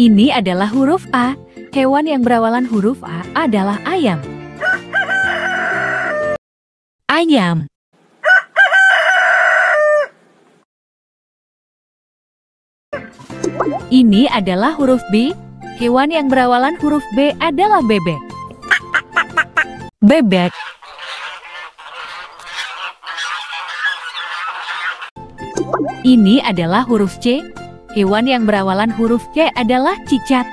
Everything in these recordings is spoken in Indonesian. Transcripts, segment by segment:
Ini adalah huruf A. Hewan yang berawalan huruf A adalah ayam. Ayam. Ini adalah huruf B. Hewan yang berawalan huruf B adalah bebek. Bebek. Ini adalah huruf C. Hewan yang berawalan huruf C adalah cicak.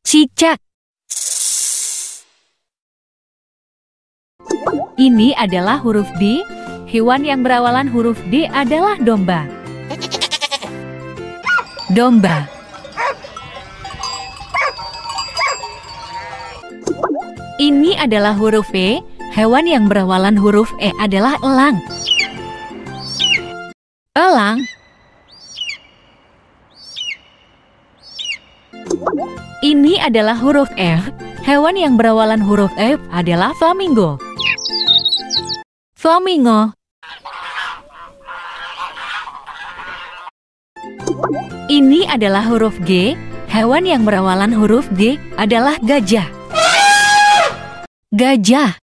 Cicak. Ini adalah huruf D. Hewan yang berawalan huruf D adalah domba. Domba. Ini adalah huruf E. Hewan yang berawalan huruf E adalah elang. Elang. Ini adalah huruf F. Hewan yang berawalan huruf F adalah flamingo. Flamingo. Ini adalah huruf G. Hewan yang berawalan huruf G adalah gajah. Gajah.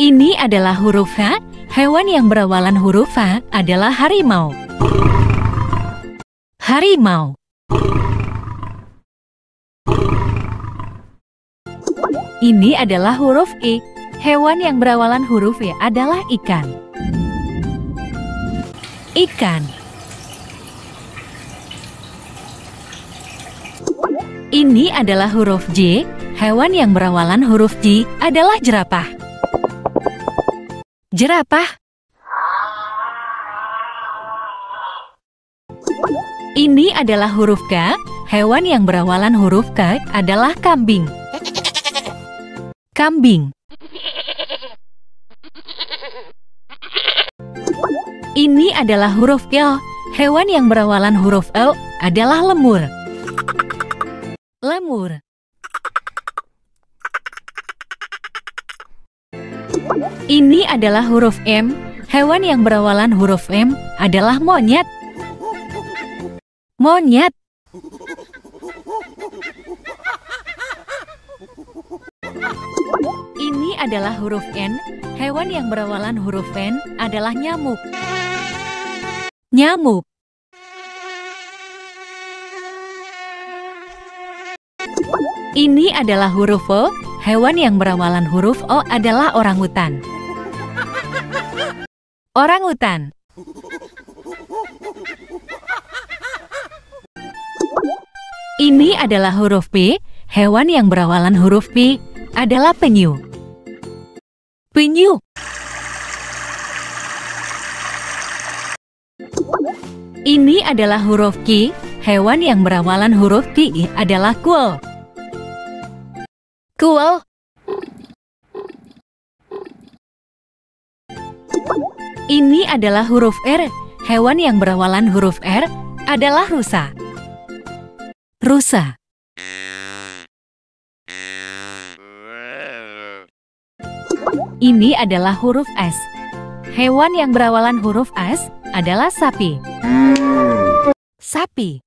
Ini adalah huruf H. Hewan yang berawalan huruf H adalah harimau. Harimau. Ini adalah huruf I. Hewan yang berawalan huruf I adalah ikan. Ikan. Ini adalah huruf J. Hewan yang berawalan huruf J adalah jerapah. Jerapah. Ini adalah huruf K. Hewan yang berawalan huruf K adalah kambing. Kambing. Ini adalah huruf L. Hewan yang berawalan huruf L adalah lemur. Lemur. Ini adalah huruf M. Hewan yang berawalan huruf M adalah monyet. Monyet. Ini adalah huruf N. Hewan yang berawalan huruf N adalah nyamuk. Nyamuk. Ini adalah huruf O. Hewan yang berawalan huruf O adalah orangutan. Orangutan. Ini adalah huruf P. Hewan yang berawalan huruf P adalah penyu. Penyu. Ini adalah huruf Q. Hewan yang berawalan huruf Q adalah kuel. Kuel. Ini adalah huruf R. Hewan yang berawalan huruf R adalah rusa. Rusa. Ini adalah huruf S. Hewan yang berawalan huruf S adalah sapi. Sapi.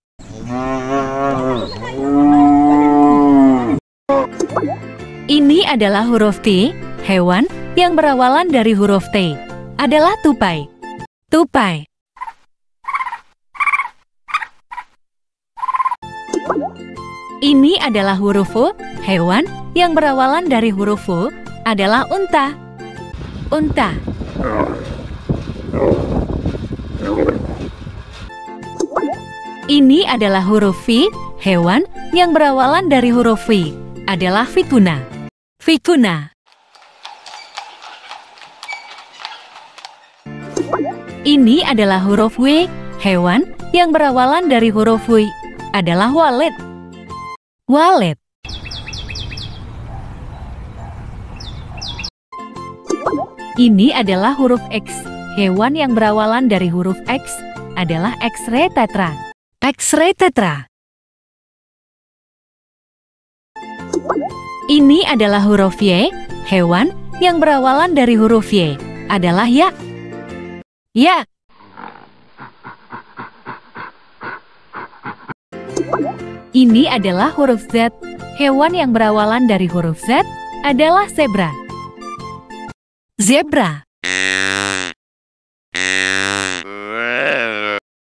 Ini adalah huruf T. Hewan yang berawalan dari huruf T adalah tupai. Tupai. Ini adalah huruf U. Hewan yang berawalan dari huruf U adalah unta. Unta. Ini adalah huruf V. Hewan yang berawalan dari huruf V adalah vicuna. Vicuna. Ini adalah huruf W. Hewan yang berawalan dari huruf W adalah walet. Wallet Ini adalah huruf X. Hewan yang berawalan dari huruf X adalah X-ray tetra. X-ray tetra Ini adalah huruf Y. Hewan yang berawalan dari huruf Y adalah ya. Ya. Ini adalah huruf Z. Hewan yang berawalan dari huruf Z adalah zebra. Zebra